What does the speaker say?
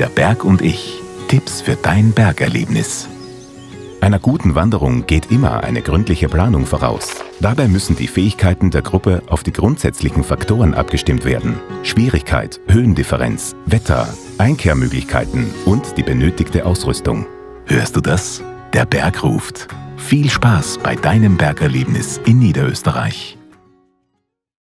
Der Berg und ich. Tipps für dein Bergerlebnis. Einer guten Wanderung geht immer eine gründliche Planung voraus. Dabei müssen die Fähigkeiten der Gruppe auf die grundsätzlichen Faktoren abgestimmt werden. Schwierigkeit, Höhendifferenz, Wetter, Einkehrmöglichkeiten und die benötigte Ausrüstung. Hörst du das? Der Berg ruft. Viel Spaß bei deinem Bergerlebnis in Niederösterreich.